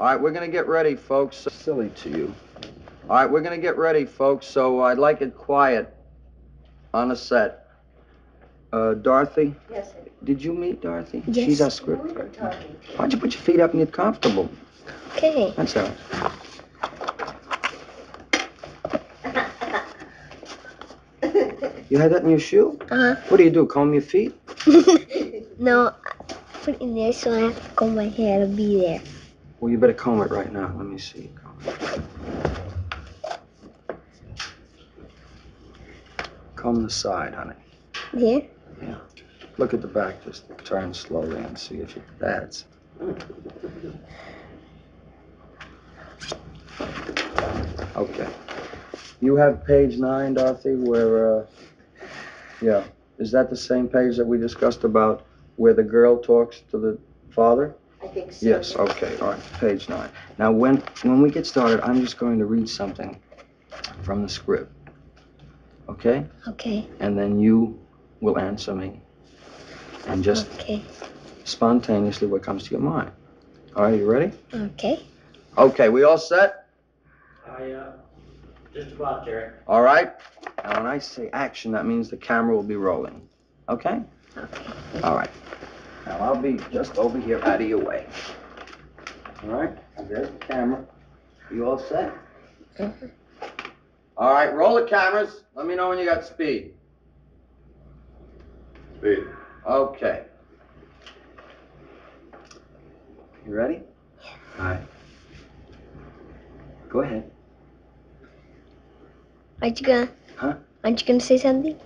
All right, we're gonna get ready, folks. Silly to you. All right, we're gonna get ready, folks. So I'd like it quiet on the set. Uh, Dorothy, Yes, sir. did you meet Dorothy? Yes. She's our script. Why don't you put your feet up and get comfortable? Okay. That's all. You had that in your shoe? Uh huh. What do you do? Comb your feet? no, put it in there so I have to comb my hair to be there. Well, you better comb it right now. Let me see. Comb. Comb the side, honey. Here? Yeah. Look at the back. Just turn slowly and see if it that's. Okay. You have page nine, Dorothy, where, uh, yeah, is that the same page that we discussed about where the girl talks to the father? I think so. Yes, okay, all right, page nine. Now, when, when we get started, I'm just going to read something from the script. Okay? Okay. And then you will answer me. And just Okay. spontaneously what comes to your mind. All right, you ready? Okay. Okay, we all set? I, uh, just about, Jerry. All right? And when I say action, that means the camera will be rolling. Okay? Okay. All right. Now, I'll be just over here out of your way. All right? And there's the camera. You all set? Mhm. All right, roll the cameras. Let me know when you got speed. Speed. Okay. You ready? All right. Go ahead. Aren't you gonna? Huh? Aren't you gonna say something?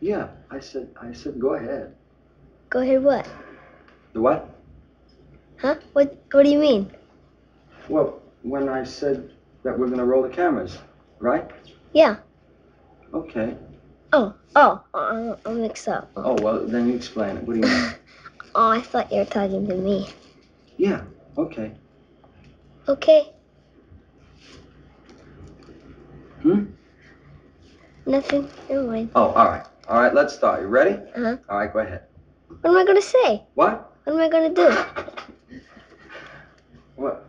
Yeah, I said, I said, go ahead. Go ahead. What? The what? Huh? What? What do you mean? Well, when I said that we're gonna roll the cameras, right? Yeah. Okay. Oh. Oh. I'm, I'm mixed up. Oh, well, then you explain it. What do you mean? Oh, I thought you were talking to me. yeah, okay. Okay. Hmm? Nothing. Never mind. Oh, all right. All right, let's start. You ready? Uh-huh. All right, go ahead. What am I gonna say? What? What am I gonna do? What?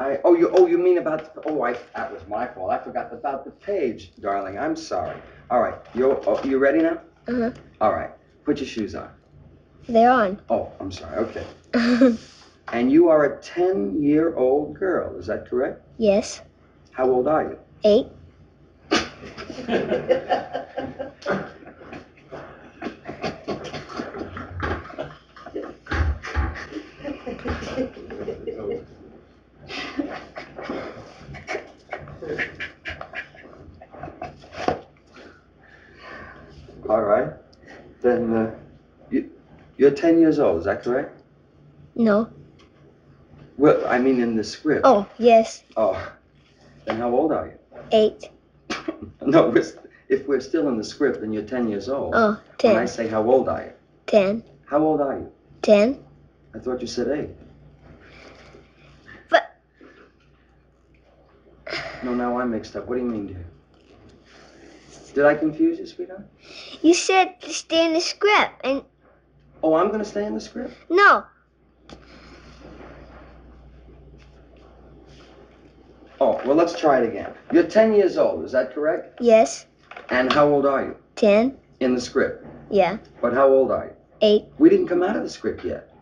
I, oh, you, oh, you mean about, oh, I, that was my fault. I forgot about the page, darling. I'm sorry. All right, you, oh, you ready now? Uh huh. All right, put your shoes on. They're on. Oh, I'm sorry, okay. And you are a 10-year-old girl, is that correct? yes. How old are you? Eight. Then, uh, you, you're 10 years old, is that correct? No. Well, I mean in the script. Oh, yes. Oh. Then how old are you? Eight. No, we're, if we're still in the script, then you're 10 years old. Oh, When I say how old are you? Ten. How old are you? Ten. I thought you said eight. But- No, now I'm mixed up. What do you mean, dear? Did I confuse you, sweetheart? You said to stay in the script, and Oh, I'm gonna stay in the script? no. Oh, well, let's try it again. You're 10 years old, is that correct? Yes. And how old are you? Ten. In the script. Yeah. But how old are you? Eight. We didn't come out of the script yet.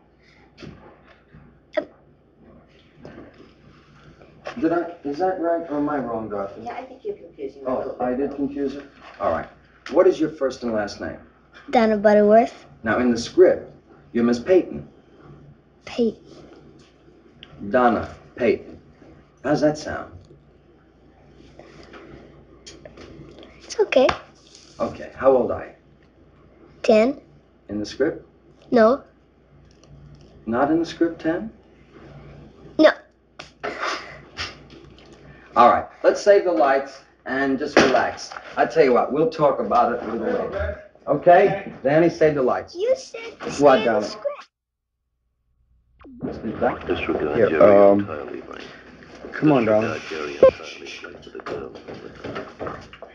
Did I, is that right or am I wrong, Dorothy? Yeah, I think you're confusing me a little Oh, bit. I did confuse her? All right. What is your first and last name? Donna Butterworth. Now, in the script, you're Miss Peyton. Peyton. Donna Peyton. How's that sound? It's okay. Okay, how old are you? Ten. In the script? No. Not in the script, 10? All right, let's save the lights and just relax. I tell you what, we'll talk about it a little later. Okay? Danny, save the lights. You said to What, in the darling? script. Disregard Here, Jerry um, entirely, Mike. Come on, darling. Disregard Jerry entirely, Mike, for the girl.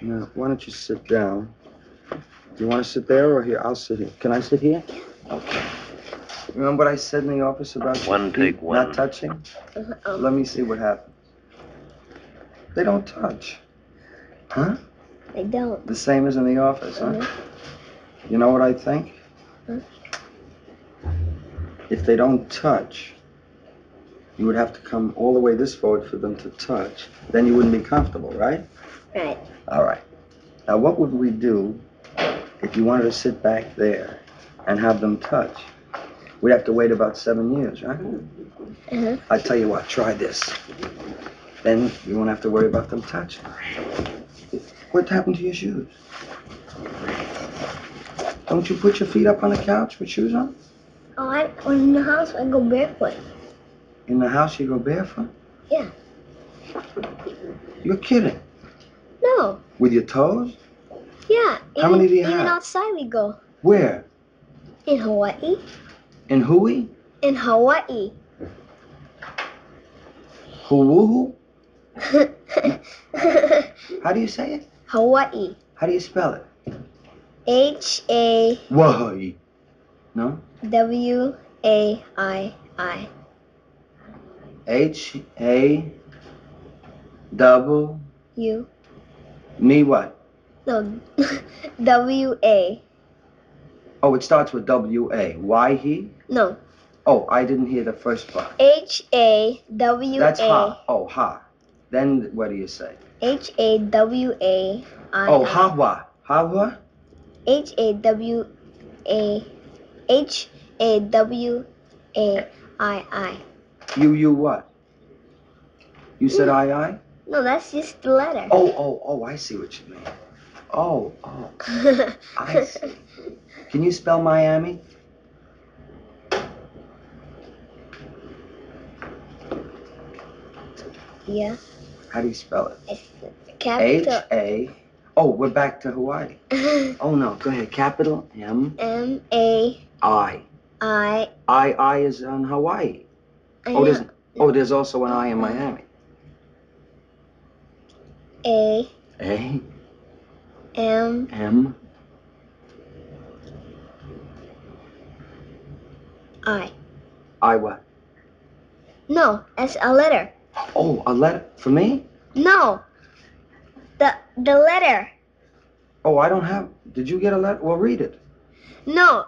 Now, why don't you sit down? Do you want to sit there or here? I'll sit here. Can I sit here? Okay. Remember what I said in the office about One, feet take one. not touching? Oh, Let me see what happens. They don't touch. Huh? They don't. The same as in the office, huh? Mhm. You know what I think? Hmm? If they don't touch, you would have to come all the way this forward for them to touch. Then you wouldn't be comfortable, right? Right. All right. Now, what would we do if you wanted to sit back there and have them touch? We'd have to wait about seven years, right? Uh-huh. I tell you what, try this. Then you won't have to worry about them touching. What happened to your shoes? Don't you put your feet up on the couch with shoes on? Oh, I, in the house, I go barefoot. In the house, you go barefoot? Yeah. You're kidding. No. With your toes? Yeah. How even, many do you Even have? outside we go. Where? In Hawaii. In Hui? In Hawaii. Huwuhu? How do you say it? Hawaii. How do you spell it? H A Wahi. No? W A I I. H A double U. me what? No. W A. Oh, it starts with W A. Why he? No. Oh, I didn't hear the first part. H A W A. That's ha. Oh, ha. Then what do you say? H A W A I. Oh, hawa. Hawa? H A W A H A W A I I. You, you what? You said hmm. I, I? No, that's just the letter. Oh, oh, oh, I see what you mean. Oh, oh, I see. Can you spell Miami? Yeah. How do you spell it? It's H capital A. Oh, we're back to Hawaii. Oh no, go ahead. Capital M M A I. I. I I is on Hawaii. I Oh, there's oh there's also an I in Miami. A A M M I. I what? No, that's a letter. Oh, a letter for me? No. The the letter. Oh, I don't have. Did you get a letter? Well, read it. No.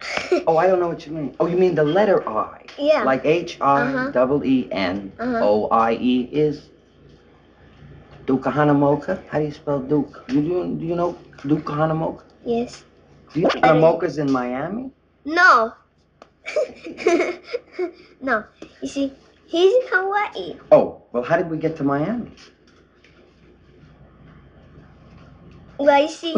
Oh, I don't know what you mean. Oh, you mean the letter I? yeah. Like H I double E N. O I E is Duke Kahanamoku. How do you spell Duke? You do, do you know Dukahanamoka? yes. Do you know Hanamoka's in Miami? No. no. You see, he's in Hawaii. Oh, well, how did we get to Miami? Well, you see,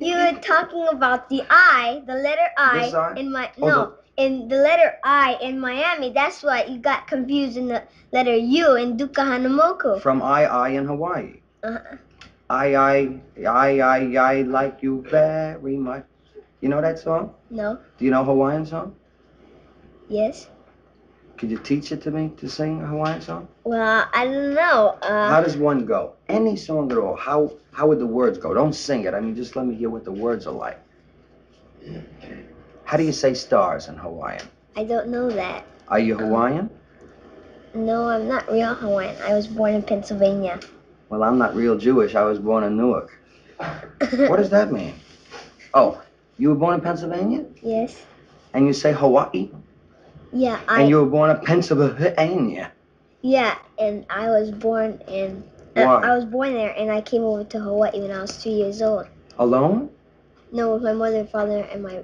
you were talking about the I, the letter I, I? in my Oh, no, in the letter I in Miami. That's why you got confused in the letter U in Duke Kahanamoku. From I I in Hawaii. Uh-huh. I I I I I like you very much. You know that song? No. Do you know Hawaiian song? Yes. Could you teach it to me to sing a Hawaiian song? Well, I don't know. How Uh, does one go? Any song at all. How how would the words go? Don't sing it. I mean, just let me hear what the words are like. How do you say stars in Hawaiian? I don't know that. Are you Hawaiian? No, I'm not real Hawaiian. I was born in Pennsylvania. Well, I'm not real Jewish. I was born in Newark. What does that mean? Oh, you were born in Pennsylvania? yes. And you say Hawaii? Yeah, I. And you were born in Pennsylvania. Yeah, and I was born in. Uh? I was born there, and I came over to Hawaii when I was two years old. Alone? No, with my mother, father, and my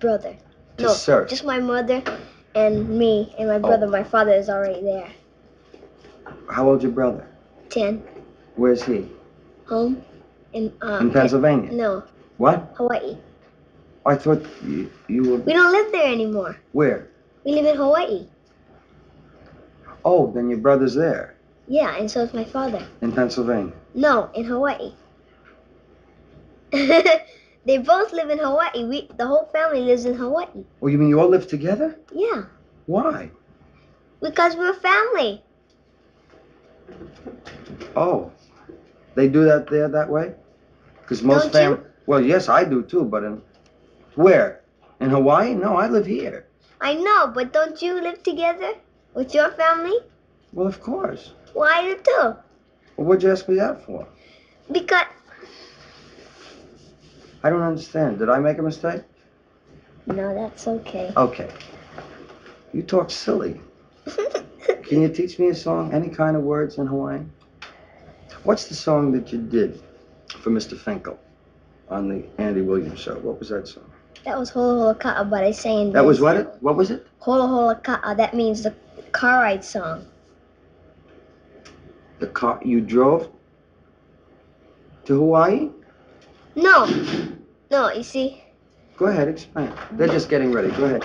brother. To no, search. just my mother and me and my brother. My father is already there. How old's your brother? Ten. Where's he? Home. In uh. In Pennsylvania. No, What? Hawaii. I thought you, you were. We don't live there anymore. Where? We live in Hawaii. Oh, then your brother's there Yeah, and so is my father. in Pennsylvania. No, in Hawaii. they both live in Hawaii. We the whole family lives in Hawaii. Oh, you mean you all live together? Yeah, Why? because we're a family. Oh, they do that there that way? Because most family. Well, yes, I do too, but in where? In Hawaii? No, I live here. I know, but don't you live together with your family? Well, of course. Why you do? Well, what'd you ask me that for? Because I don't understand. Did I make a mistake? no, that's okay. Okay. You talk silly. Can you teach me a song? Any kind of words in Hawaiian? What's the song that you did for Mr. Finkel on the Andy Williams show? What was that song? That was holoholo ka'a, but I sang That was what it? What was it? Holoholo ka'a. That means the car ride song. The car you drove to Hawaii? No, no. You see, Go ahead, explain. They're just getting ready. Go ahead.